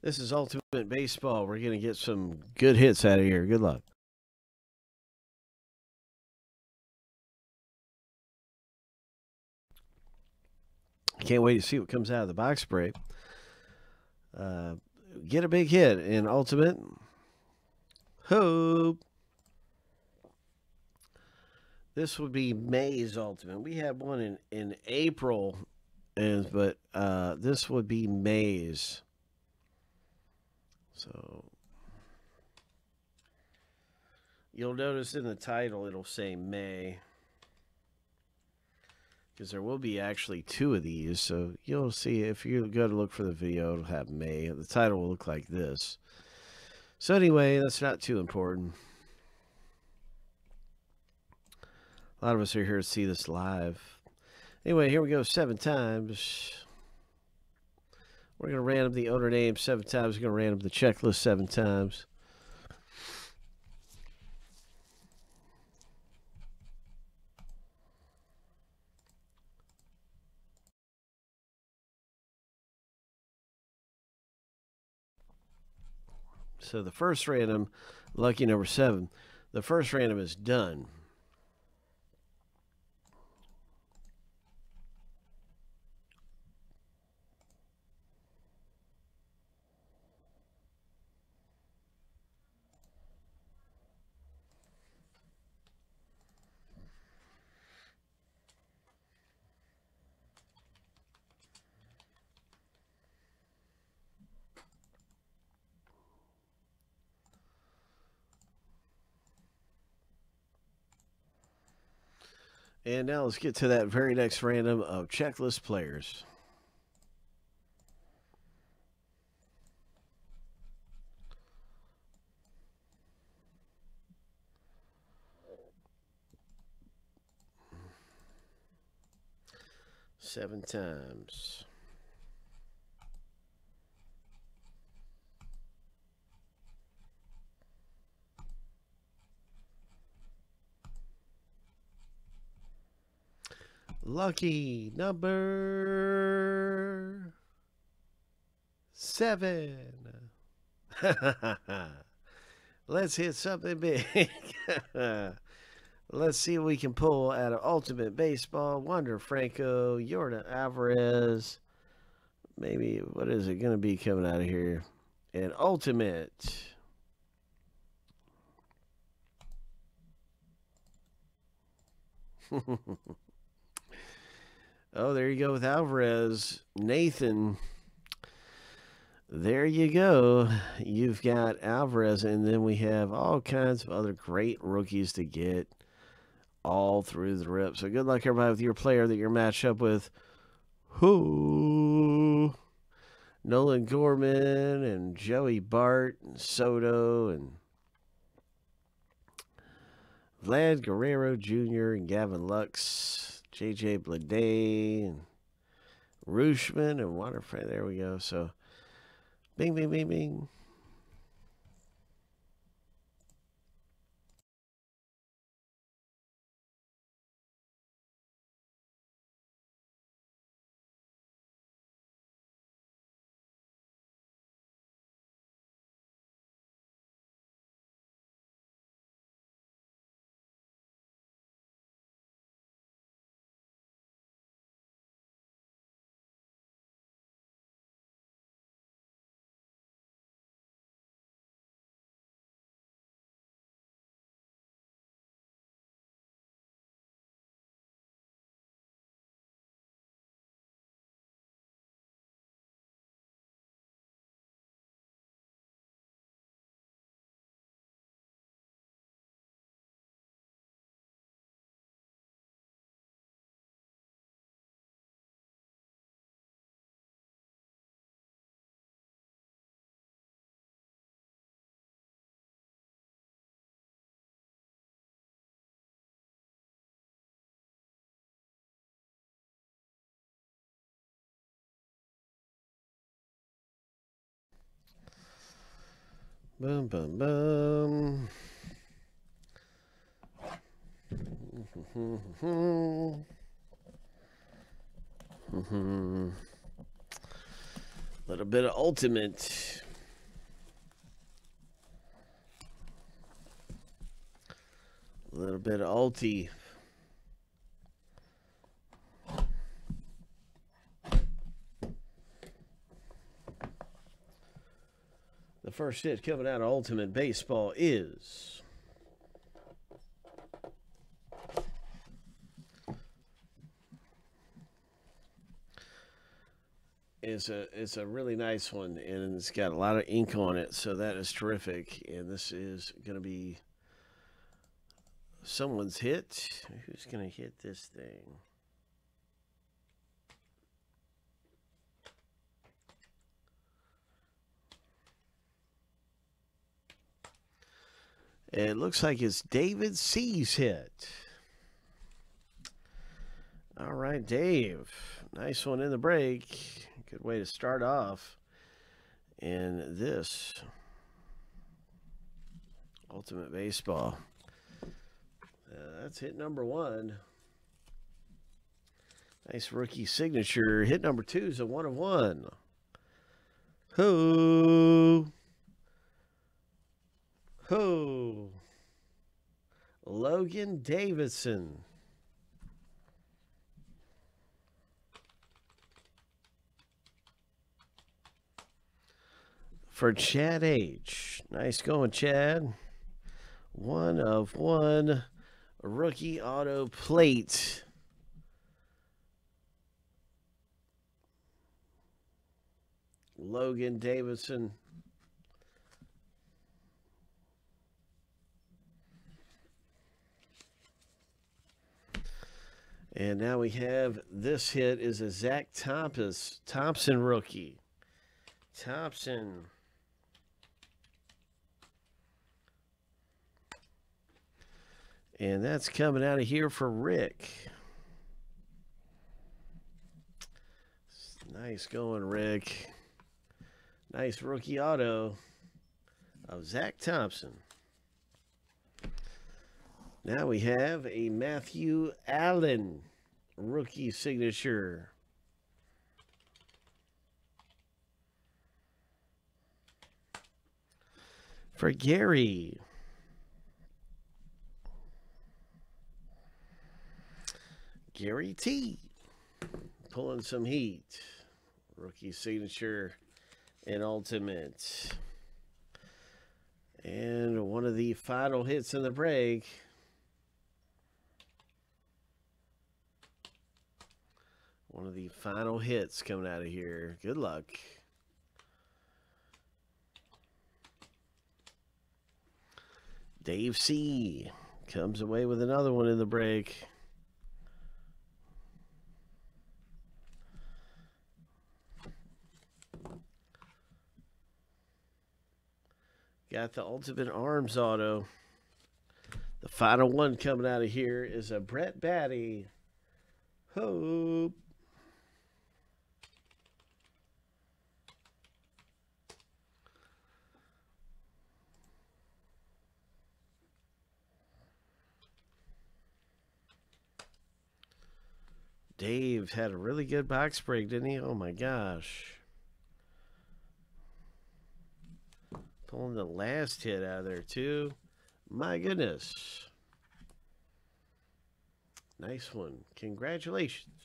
This is Ultimate Baseball. We're going to get some good hits out of here. Good luck. Can't wait to see what comes out of the box break. Uh, get a big hit in Ultimate. Hope. This would be May's Ultimate. We had one in, in April, and but uh, this would be May's. So you'll notice in the title it'll say May because there will be actually two of these. So you'll see if you go to look for the video, it'll have May. The title will look like this. So anyway, that's not too important. A lot of us are here to see this live. Anyway, here we go seven times. We're going to random the owner name seven times. We're going to random the checklist seven times. So the first random, lucky number seven, the first random is done. And now let's get to that very next random of checklist players. Seven times. Lucky number seven. Let's hit something big. Let's see what we can pull out of Ultimate Baseball. Wander Franco, Yordan Alvarez. Maybe, what is it going to be coming out of here? And Ultimate. Oh, there you go with Alvarez. Nathan. There you go. You've got Alvarez, and then we have all kinds of other great rookies to get all through the rip. So good luck, everybody, with your player that you're matched up with. Who? Nolan Gorman and Joey Bart and Soto and Vlad Guerrero Jr. and Gavin Lux. JJ Bleday and Rutschman and Waterfront. There we go. So, bing, bing, bing, bing. Boom, boom, boom. Little bit of ultimate. A little bit of ulti. First hit coming out of Ultimate Baseball is is a it's a really nice one and it's got a lot of ink on it so that is terrific. And this is going to be someone's hit. Who's going to hit this thing it looks like it's David C's hit all right Dave nice one in the break Good way to start off. in this Ultimate Baseball. Uh, that's hit number one. Nice rookie signature. Hit number two is a one of one. Ho. Ho. Logan Davidson. for Chad H. Nice going, Chad. One of one rookie auto plate. Logan Davidson. And now we have this hit is a Zack Thompson, Thompson rookie. Thompson. And that's coming out of here for Rick. Nice going, Rick. Nice rookie auto of Zack Thompson. Now we have a Matthew Allen rookie signature. For Gary. Gary T. Pulling some heat. Rookie signature and ultimate. And one of the final hits in the break. One of the final hits coming out of here. Good luck. Dave C. comes away with another one in the break. Got the Ultimate Arms auto. The final one coming out of here is a Brett Baty. Hope. Dave had a really good box break, didn't he? Oh my gosh. Pulling the last hit out of there, too. My goodness. Nice one. Congratulations.